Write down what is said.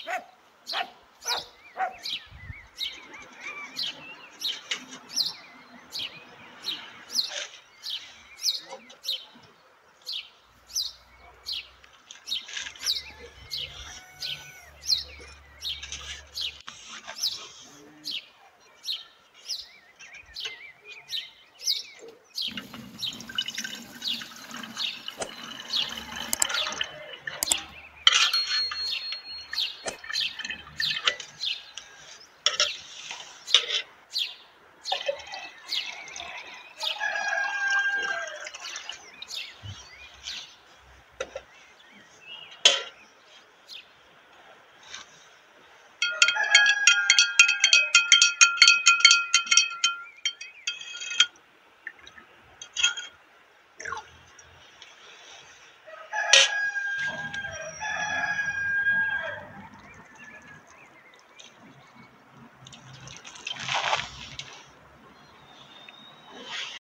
Hey!